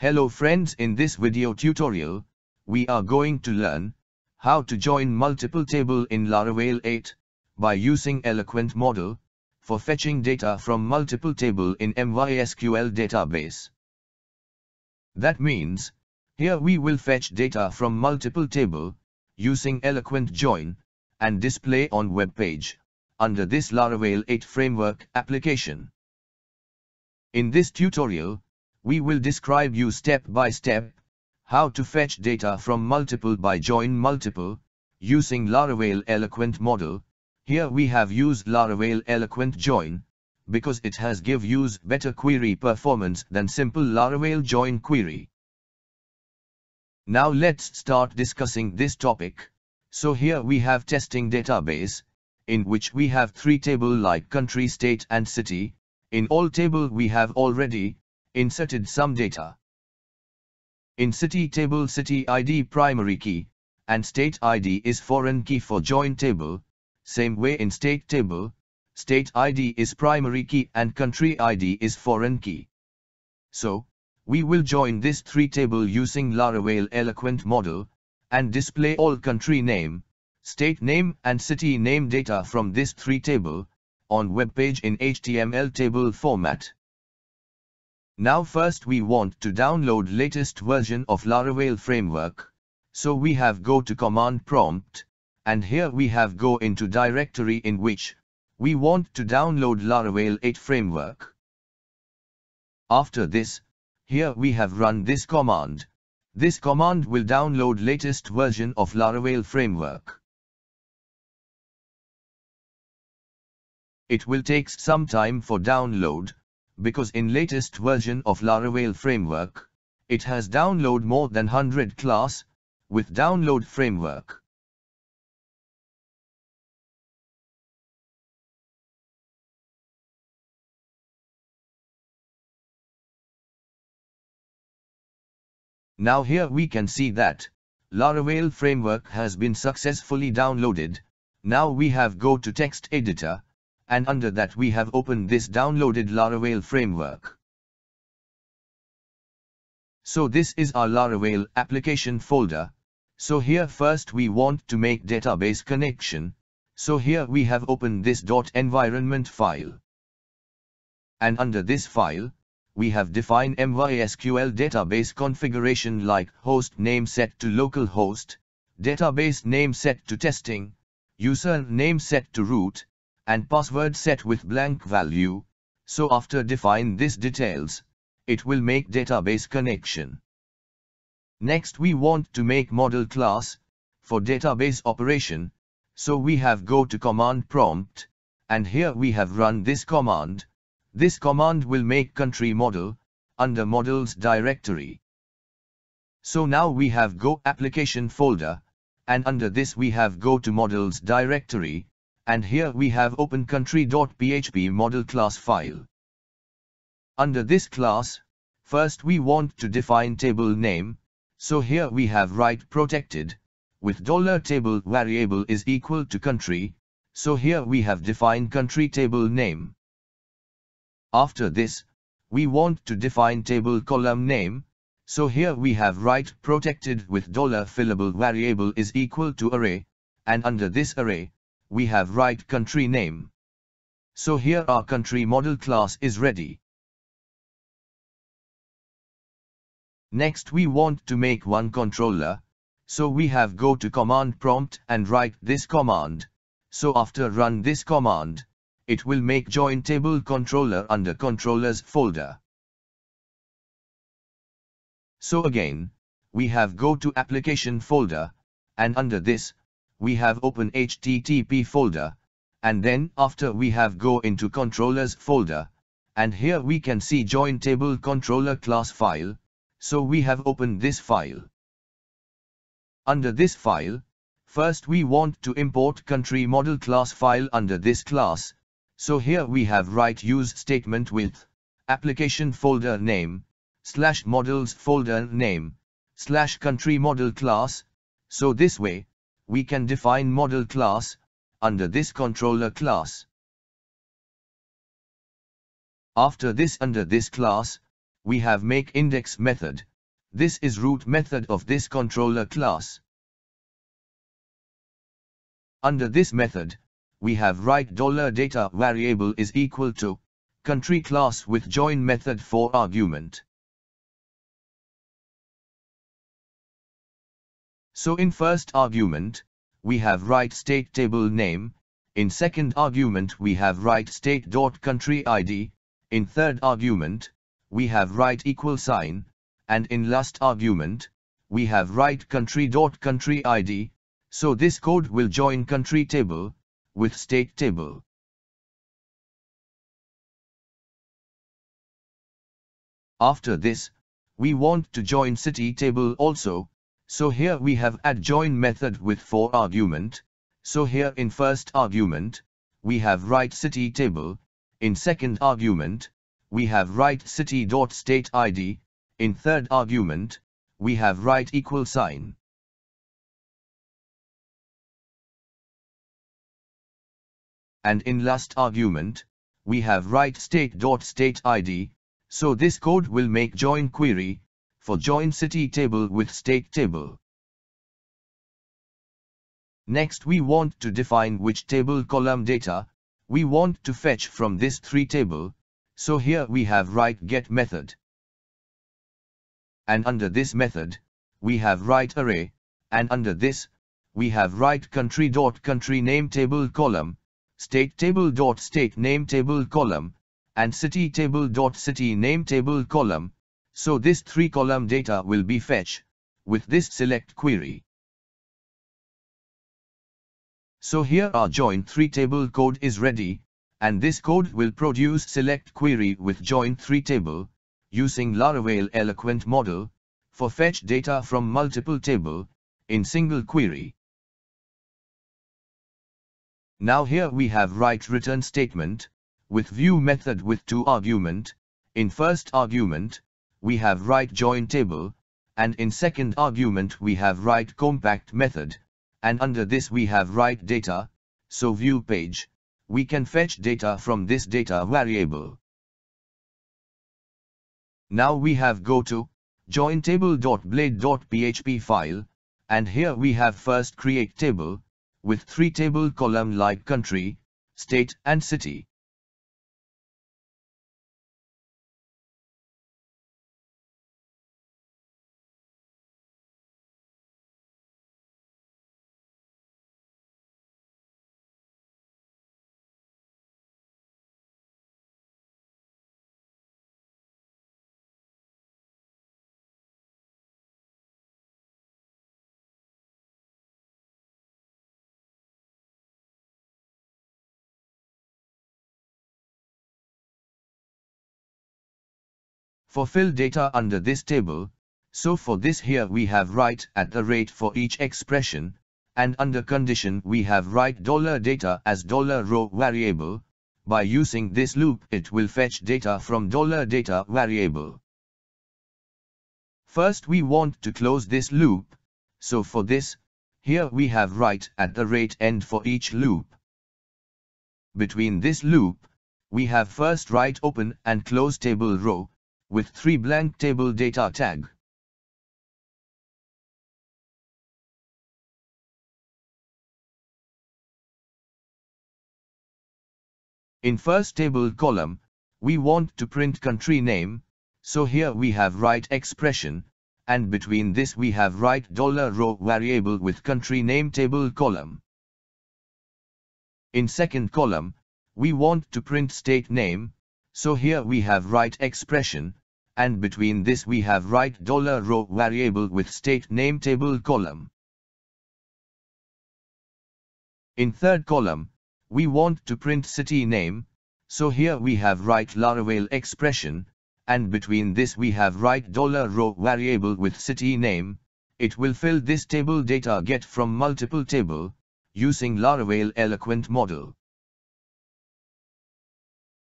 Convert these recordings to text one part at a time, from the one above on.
Hello friends in this video tutorial, we are going to learn how to join multiple table in Laravel 8 by using Eloquent model for fetching data from multiple table in MySQL database. That means, here we will fetch data from multiple table using Eloquent join and display on web page under this Laravel 8 framework application. In this tutorial, we will describe you step by step how to fetch data from multiple by join multiple using Laravel Eloquent model. Here we have used Laravel Eloquent join because it has give use better query performance than simple Laravel join query. Now let's start discussing this topic. So here we have testing database, in which we have three table like country, state and city. In all table we have already inserted some data. In city table city ID primary key, and state ID is foreign key for join table, same way in state table, state ID is primary key and country ID is foreign key. So, we will join this three table using Laravel Eloquent model, and display all country name, state name and city name data from this three table, on web page in HTML table format. Now first we want to download latest version of Laravel framework, so we have go to command prompt, and here we have go into directory in which, we want to download Laravel 8 framework. After this, here we have run this command. This command will download latest version of Laravel framework. It will take some time for download, because in latest version of Laravel framework, it has download more than 100 class, with download framework. Now here we can see that, Laravel framework has been successfully downloaded, now we have go to text editor, and under that we have opened this downloaded Laravel framework. So this is our Laravel application folder, so here first we want to make database connection, so here we have opened this .environment file. And under this file, we have defined MySQL database configuration like host name set to localhost, database name set to testing, user name set to root, and password set with blank value. So after define this details, it will make database connection. Next we want to make model class, for database operation, so we have go to command prompt, and here we have run this command, this command will make country model, under models directory. So now we have go application folder, and under this we have go to models directory, and here we have open country.php model class file. Under this class, first we want to define table name, so here we have write protected, with dollar $table variable is equal to country, so here we have defined country table name. After this, we want to define table column name, so here we have write protected with dollar $fillable variable is equal to array, and under this array, we have write country name. So here our country model class is ready. Next we want to make one controller, so we have go to command prompt and write this command, so after run this command, it will make join table controller under controllers folder. So again, we have go to application folder, and under this, we have open HTTP folder, and then after we have go into controllers folder, and here we can see join table controller class file, so we have opened this file. Under this file, first we want to import country model class file under this class, so here we have write use statement with application folder name slash models folder name slash country model class. So this way, we can define model class under this controller class. After this under this class, we have make index method. This is root method of this controller class. Under this method, we have write dollar $data variable is equal to country class with join method for argument. So in first argument, we have write state table name, in second argument we have write state dot country ID, in third argument, we have write equal sign, and in last argument, we have write country dot country ID, so this code will join country table with state table. After this, we want to join city table also, so here we have add join method with for argument, so here in first argument, we have write city table, in second argument, we have write city dot state ID, in third argument, we have write equal sign. and in last argument, we have write state dot state ID, so this code will make join query, for join city table with state table. Next we want to define which table column data, we want to fetch from this three table, so here we have write get method. And under this method, we have write array, and under this, we have write country dot country name table column, state table dot state name table column, and city table dot city name table column, so this three column data will be fetch, with this select query. So here our join 3 table code is ready, and this code will produce select query with join 3 table, using Laravel Eloquent model, for fetch data from multiple table, in single query. Now here we have write return statement, with view method with two argument, in first argument, we have write join table, and in second argument we have write compact method, and under this we have write data, so view page, we can fetch data from this data variable. Now we have go to join table.blade.php file, and here we have first create table, with three table column like country, state and city. For fill data under this table, so for this here we have write at the rate for each expression, and under condition we have write dollar $data as dollar $row variable, by using this loop it will fetch data from dollar $data variable. First we want to close this loop, so for this, here we have write at the rate end for each loop. Between this loop, we have first write open and close table row, with three blank table data tag. In first table column, we want to print country name, so here we have write expression, and between this we have write dollar $row variable with country name table column. In second column, we want to print state name, so here we have write expression, and between this we have write dollar $row variable with state name table column. In third column, we want to print city name, so here we have write Laravel expression, and between this we have write dollar $row variable with city name, it will fill this table data get from multiple table, using Laravel Eloquent model.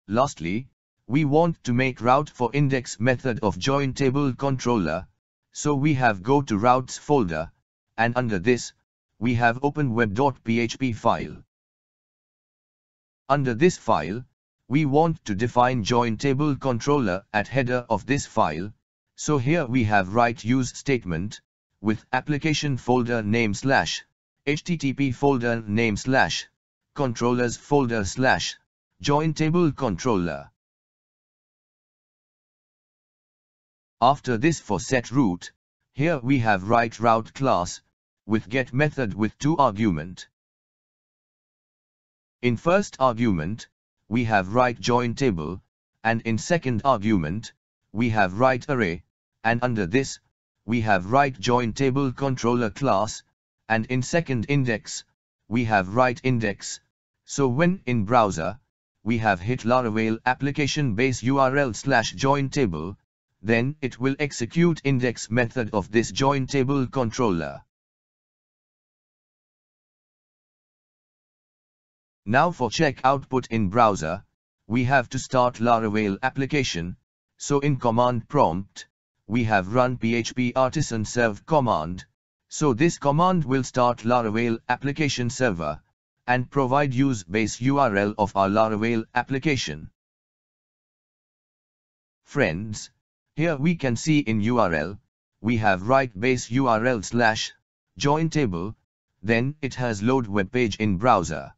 Lastly, we want to make route for index method of join table controller, so we have go to routes folder, and under this, we have open web.php file. Under this file, we want to define join table controller at header of this file, so here we have write use statement, with application folder name slash, http folder name slash, controllers folder slash, join table controller. After this for set route, here we have write route class, with get method with two argument. In first argument, we have write join table, and in second argument, we have write array, and under this, we have write join table controller class, and in second index, we have write index, so when in browser, we have hit Laravel application base URL slash join table, then it will execute index method of this join table controller. Now for check output in browser, we have to start Laravel application, so in command prompt, we have run php artisan serve command, so this command will start Laravel application server, and provide use base URL of our Laravel application. Friends, here we can see in URL, we have write base URL slash join table, then it has load web page in browser.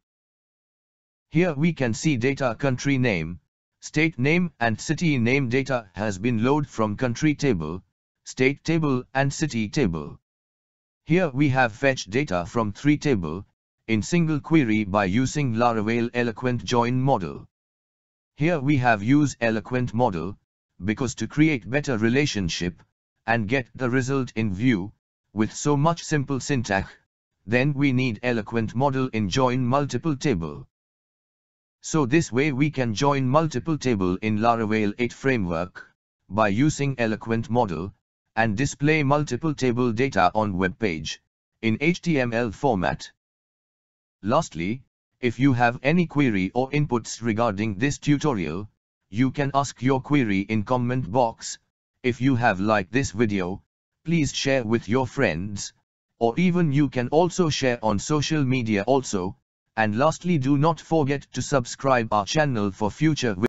Here we can see data country name, state name and city name data has been load from country table, state table and city table. Here we have fetched data from three table, in single query by using Laravel Eloquent Join model. Here we have use Eloquent model, because to create better relationship, and get the result in view, with so much simple syntax, then we need Eloquent model in join multiple table. So this way we can join multiple table in Laravel 8 framework, by using Eloquent model, and display multiple table data on web page, in HTML format. Lastly, if you have any query or inputs regarding this tutorial, you can ask your query in comment box. If you have liked this video, please share with your friends, or even you can also share on social media also, and lastly do not forget to subscribe our channel for future